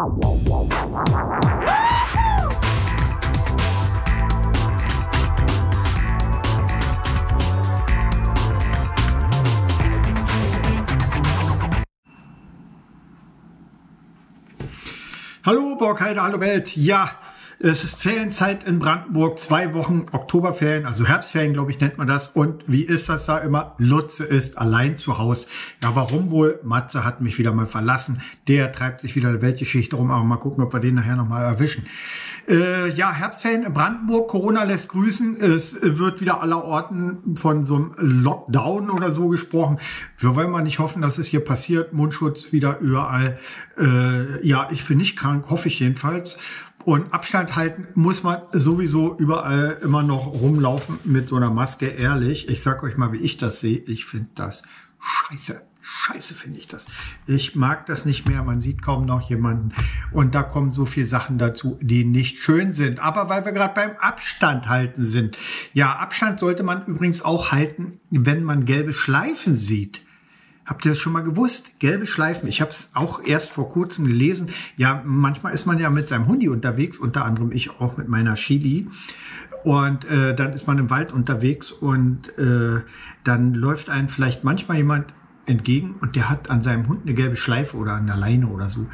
Hallo Borgheide, hallo Welt. Ja, es ist Ferienzeit in Brandenburg, zwei Wochen Oktoberferien, also Herbstferien, glaube ich, nennt man das. Und wie ist das da immer? Lutze ist allein zu Hause. Ja, warum wohl? Matze hat mich wieder mal verlassen. Der treibt sich wieder eine Weltgeschichte rum, aber mal gucken, ob wir den nachher nochmal erwischen. Äh, ja, Herbstferien in Brandenburg, Corona lässt grüßen. Es wird wieder aller Orten von so einem Lockdown oder so gesprochen. Wir wollen mal nicht hoffen, dass es hier passiert. Mundschutz wieder überall. Äh, ja, ich bin nicht krank, hoffe ich jedenfalls. Und Abstand halten muss man sowieso überall immer noch rumlaufen mit so einer Maske. Ehrlich, ich sag euch mal, wie ich das sehe. Ich finde das scheiße. Scheiße finde ich das. Ich mag das nicht mehr. Man sieht kaum noch jemanden. Und da kommen so viele Sachen dazu, die nicht schön sind. Aber weil wir gerade beim Abstand halten sind. Ja, Abstand sollte man übrigens auch halten, wenn man gelbe Schleifen sieht. Habt ihr das schon mal gewusst? Gelbe Schleifen. Ich habe es auch erst vor kurzem gelesen. Ja, manchmal ist man ja mit seinem Hundi unterwegs, unter anderem ich auch mit meiner Chili. Und äh, dann ist man im Wald unterwegs und äh, dann läuft einem vielleicht manchmal jemand entgegen und der hat an seinem Hund eine gelbe Schleife oder an der Leine oder so.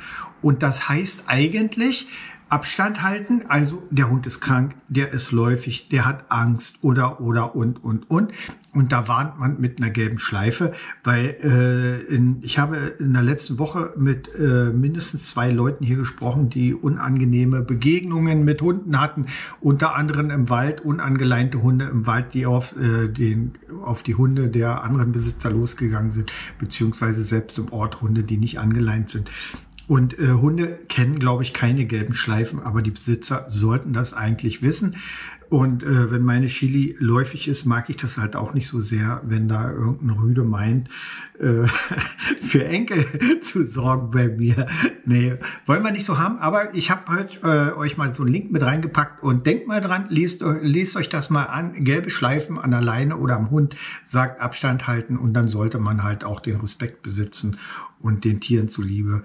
Und das heißt eigentlich, Abstand halten. Also der Hund ist krank, der ist läufig, der hat Angst oder oder und und und. Und da warnt man mit einer gelben Schleife, weil äh, in, ich habe in der letzten Woche mit äh, mindestens zwei Leuten hier gesprochen, die unangenehme Begegnungen mit Hunden hatten, unter anderem im Wald, unangeleinte Hunde im Wald, die auf, äh, den, auf die Hunde der anderen Besitzer losgegangen sind, beziehungsweise selbst im Ort Hunde, die nicht angeleint sind. Und äh, Hunde kennen, glaube ich, keine gelben Schleifen, aber die Besitzer sollten das eigentlich wissen. Und äh, wenn meine Chili läufig ist, mag ich das halt auch nicht so sehr, wenn da irgendein Rüde meint, äh, für Enkel zu sorgen bei mir. Nee, wollen wir nicht so haben. Aber ich habe heute äh, euch mal so einen Link mit reingepackt und denkt mal dran, lest, lest euch das mal an. Gelbe Schleifen an der Leine oder am Hund sagt Abstand halten und dann sollte man halt auch den Respekt besitzen und den Tieren zuliebe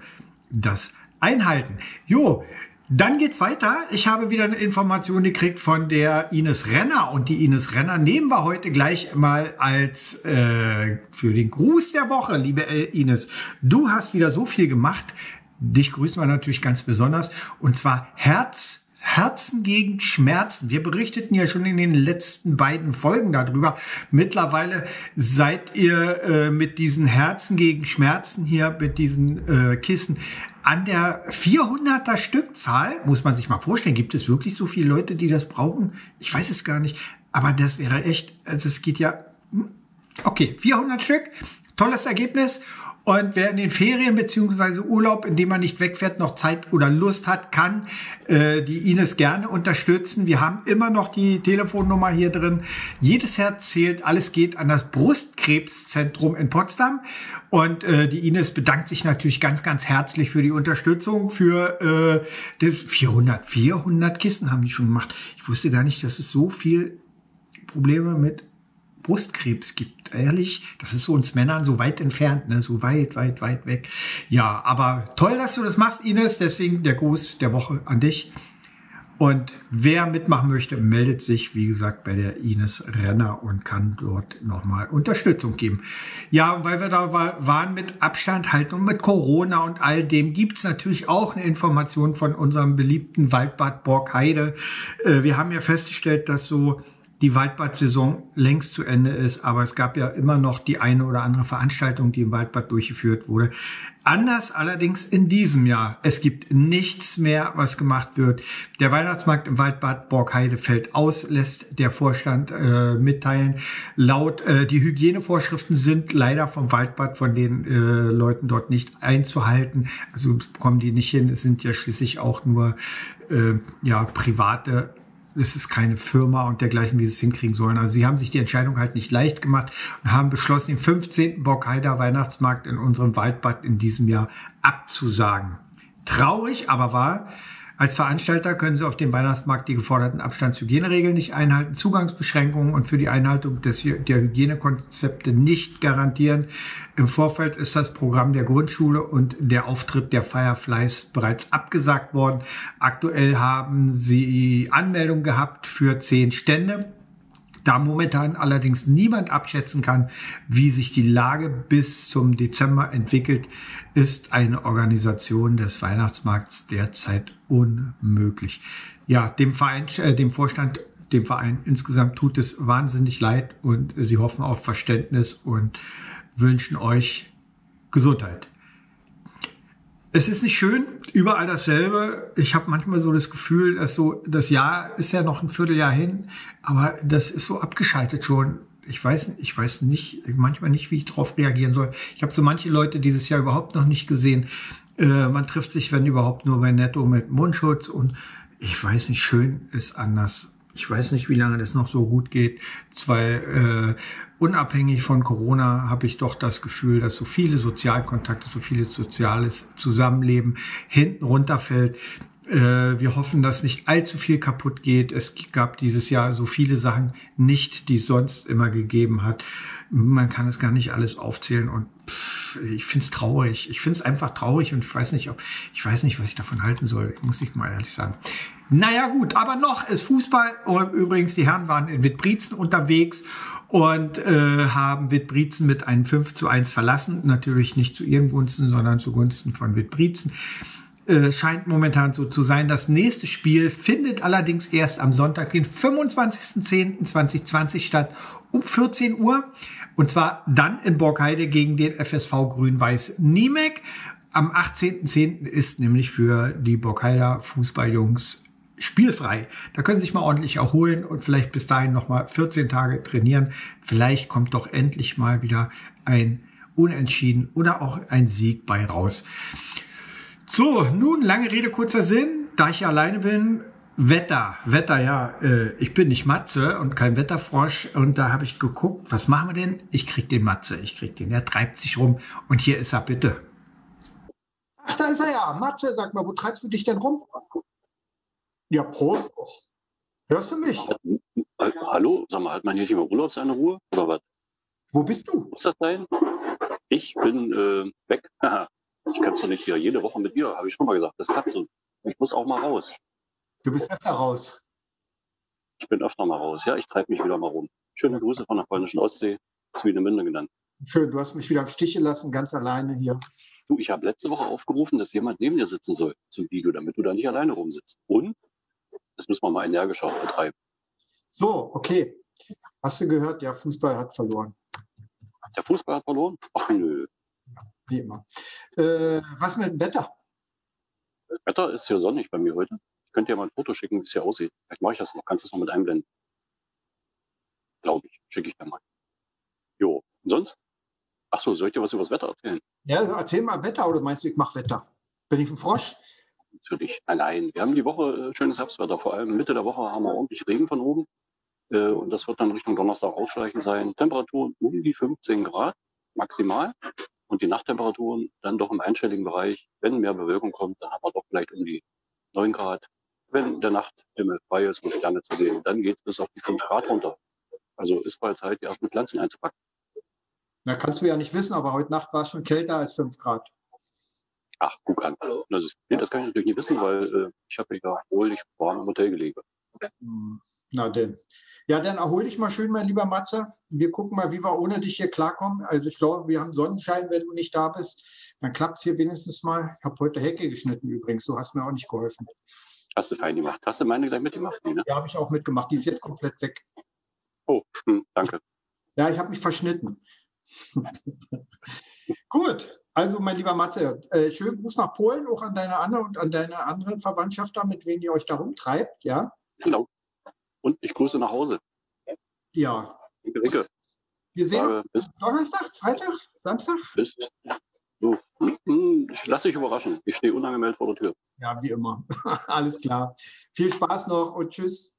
das einhalten. Jo, dann geht's weiter. Ich habe wieder eine Information gekriegt von der Ines Renner und die Ines Renner nehmen wir heute gleich mal als äh, für den Gruß der Woche, liebe Ines. Du hast wieder so viel gemacht. Dich grüßen wir natürlich ganz besonders und zwar Herz Herzen gegen Schmerzen. Wir berichteten ja schon in den letzten beiden Folgen darüber. Mittlerweile seid ihr äh, mit diesen Herzen gegen Schmerzen hier, mit diesen äh, Kissen an der 400er Stückzahl. Muss man sich mal vorstellen, gibt es wirklich so viele Leute, die das brauchen? Ich weiß es gar nicht. Aber das wäre echt, das geht ja, hm? okay, 400 Stück. Tolles Ergebnis. Und wer in den Ferien beziehungsweise Urlaub, in dem man nicht wegfährt, noch Zeit oder Lust hat, kann äh, die Ines gerne unterstützen. Wir haben immer noch die Telefonnummer hier drin. Jedes Herz zählt, alles geht an das Brustkrebszentrum in Potsdam. Und äh, die Ines bedankt sich natürlich ganz, ganz herzlich für die Unterstützung, für äh, das 400, 400 Kisten haben die schon gemacht. Ich wusste gar nicht, dass es so viel Probleme mit Brustkrebs gibt. Ehrlich, das ist uns Männern so weit entfernt, ne? so weit, weit, weit weg. Ja, aber toll, dass du das machst, Ines. Deswegen der Gruß der Woche an dich. Und wer mitmachen möchte, meldet sich, wie gesagt, bei der Ines Renner und kann dort nochmal Unterstützung geben. Ja, weil wir da waren mit Abstand halten und mit Corona und all dem, gibt's natürlich auch eine Information von unserem beliebten Waldbad Borgheide. Äh, wir haben ja festgestellt, dass so die Waldbad-Saison längst zu Ende ist, aber es gab ja immer noch die eine oder andere Veranstaltung, die im Waldbad durchgeführt wurde. Anders allerdings in diesem Jahr. Es gibt nichts mehr, was gemacht wird. Der Weihnachtsmarkt im Waldbad Borgheide fällt aus, lässt der Vorstand äh, mitteilen. Laut äh, die Hygienevorschriften sind leider vom Waldbad von den äh, Leuten dort nicht einzuhalten. Also kommen die nicht hin. Es sind ja schließlich auch nur äh, ja private es ist keine Firma und dergleichen, wie sie es hinkriegen sollen. Also sie haben sich die Entscheidung halt nicht leicht gemacht und haben beschlossen, den 15. Borkheider Weihnachtsmarkt in unserem Waldbad in diesem Jahr abzusagen. Traurig, aber wahr. Als Veranstalter können Sie auf dem Weihnachtsmarkt die geforderten Abstandshygieneregeln nicht einhalten, Zugangsbeschränkungen und für die Einhaltung des, der Hygienekonzepte nicht garantieren. Im Vorfeld ist das Programm der Grundschule und der Auftritt der Fireflies bereits abgesagt worden. Aktuell haben sie Anmeldung gehabt für zehn Stände. Da momentan allerdings niemand abschätzen kann, wie sich die Lage bis zum Dezember entwickelt, ist eine Organisation des Weihnachtsmarkts derzeit unmöglich. Ja, dem Verein, äh, dem Vorstand, dem Verein insgesamt tut es wahnsinnig leid und sie hoffen auf Verständnis und wünschen euch Gesundheit. Es ist nicht schön, überall dasselbe. Ich habe manchmal so das Gefühl, dass so das Jahr ist ja noch ein Vierteljahr hin, aber das ist so abgeschaltet schon. Ich weiß, ich weiß nicht, manchmal nicht, wie ich darauf reagieren soll. Ich habe so manche Leute dieses Jahr überhaupt noch nicht gesehen. Äh, man trifft sich, wenn überhaupt, nur bei Netto mit Mundschutz und ich weiß nicht, schön ist anders ich weiß nicht, wie lange das noch so gut geht. Zwei, äh, unabhängig von Corona habe ich doch das Gefühl, dass so viele Sozialkontakte, so vieles soziales Zusammenleben hinten runterfällt. Äh, wir hoffen, dass nicht allzu viel kaputt geht. Es gab dieses Jahr so viele Sachen nicht, die es sonst immer gegeben hat. Man kann es gar nicht alles aufzählen und pff, ich finde es traurig. Ich finde es einfach traurig und ich weiß nicht, ob ich weiß nicht, was ich davon halten soll. Muss ich mal ehrlich sagen. Naja gut, aber noch ist Fußball. Übrigens, die Herren waren in Wittbrietzen unterwegs und äh, haben Wittbrietzen mit einem 5 zu 1 verlassen. Natürlich nicht zu ihren Gunsten, sondern zugunsten von Wittbrietzen. Äh, scheint momentan so zu sein. Das nächste Spiel findet allerdings erst am Sonntag, den 25.10.2020 statt, um 14 Uhr. Und zwar dann in Borgheide gegen den FSV Grün-Weiß Niemek. Am 18.10. ist nämlich für die Borgheider Fußballjungs spielfrei. Da können Sie sich mal ordentlich erholen und vielleicht bis dahin noch mal 14 Tage trainieren. Vielleicht kommt doch endlich mal wieder ein Unentschieden oder auch ein Sieg bei raus. So, nun lange Rede, kurzer Sinn. Da ich alleine bin, Wetter, Wetter, ja, äh, ich bin nicht Matze und kein Wetterfrosch und da habe ich geguckt, was machen wir denn? Ich krieg den Matze, ich krieg den, er treibt sich rum und hier ist er, bitte. Ach, da ist er ja. Matze, sag mal, wo treibst du dich denn rum? Ja, Prost. Hörst du mich? Hallo, sag mal, hat man hier nicht mal Urlaub seine Ruhe oder was? Wo bist du? Muss das sein? Ich bin äh, weg. ich kann es doch nicht hier jede Woche mit dir, habe ich schon mal gesagt. Das klappt so. Ich muss auch mal raus. Du bist öfter raus. Ich bin öfter mal raus. Ja, ich treibe mich wieder mal rum. Schöne Grüße von der polnischen Ostsee. Swinemünde genannt. Schön, du hast mich wieder im Stich gelassen, ganz alleine hier. Du, ich habe letzte Woche aufgerufen, dass jemand neben dir sitzen soll zum Video, damit du da nicht alleine rumsitzt. Und das müssen wir mal energischer betreiben. So, okay. Hast du gehört, der Fußball hat verloren. Der Fußball hat verloren? Ach nö. Wie immer. Äh, was mit dem Wetter? Das Wetter ist hier sonnig bei mir heute. Ich könnte dir mal ein Foto schicken, wie es hier aussieht. Vielleicht mache ich das noch. Kannst du es noch mit einblenden? Glaube ich. Schicke ich dir mal. Jo. Und sonst? Ach so, soll ich dir was über das Wetter erzählen? Ja, also erzähl mal Wetter oder meinst du, ich mache Wetter? Bin ich ein Frosch? natürlich allein. Wir haben die Woche äh, schönes Herbstwetter. Vor allem Mitte der Woche haben wir ordentlich Regen von oben. Äh, und das wird dann Richtung Donnerstag ausschleichend sein. Temperaturen um die 15 Grad maximal. Und die Nachttemperaturen dann doch im einstelligen Bereich. Wenn mehr Bewölkung kommt, dann haben wir doch vielleicht um die 9 Grad. Wenn der Nachthimmel frei ist und Sterne zu sehen, dann geht es bis auf die 5 Grad runter. Also ist bald Zeit, die ersten Pflanzen einzupacken. Na, kannst du ja nicht wissen, aber heute Nacht war es schon kälter als 5 Grad. Ach, guck an. Also, das, nee, das kann ich natürlich nicht wissen, weil äh, ich habe ja wohl ich warm im Hotel gelegen. Hm, na denn. Ja, dann erhol dich mal schön, mein lieber Matze. Wir gucken mal, wie wir ohne dich hier klarkommen. Also ich glaube, wir haben Sonnenschein, wenn du nicht da bist. Dann klappt es hier wenigstens mal. Ich habe heute Hecke geschnitten übrigens. Du hast mir auch nicht geholfen. Hast du fein gemacht. Hast du meine gleich mitgemacht? Nee, ne? Ja, habe ich auch mitgemacht. Die ist jetzt komplett weg. Oh, hm, danke. Ja, ich habe mich verschnitten. Gut, also, mein lieber Matze, äh, schönen Gruß nach Polen, auch an deine Anne und an deine anderen Verwandtschaft da, mit wem ihr euch da rumtreibt, ja? Genau. Und ich grüße nach Hause. Ja. Danke, danke. Wir sehen uns Donnerstag, Freitag, Samstag? Bis. Hm, lass dich überraschen. Ich stehe unangemeldet vor der Tür. Ja, wie immer. Alles klar. Viel Spaß noch und tschüss.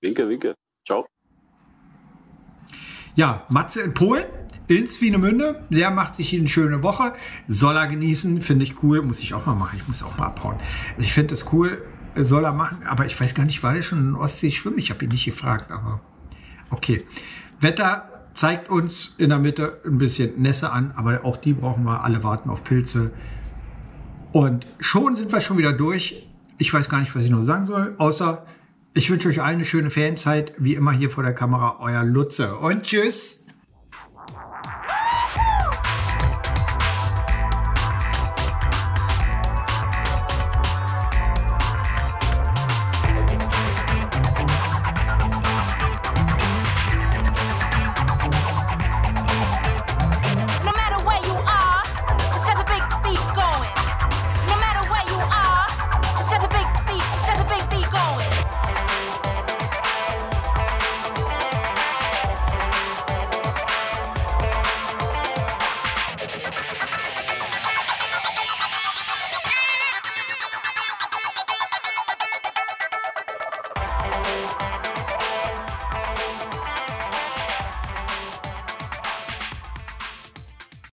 Winke, winke. Ciao. Ja, Matze in Polen in Swinemünde. Der macht sich eine schöne Woche. Soll er genießen, finde ich cool. Muss ich auch mal machen. Ich muss auch mal abhauen. Ich finde es cool. soll er machen. Aber ich weiß gar nicht, war er schon in Ostsee schwimmen? Ich habe ihn nicht gefragt, aber okay. Wetter zeigt uns in der Mitte ein bisschen Nässe an, aber auch die brauchen wir. Alle warten auf Pilze. Und schon sind wir schon wieder durch. Ich weiß gar nicht, was ich noch sagen soll, außer ich wünsche euch allen eine schöne Ferienzeit. Wie immer hier vor der Kamera, euer Lutze. Und tschüss.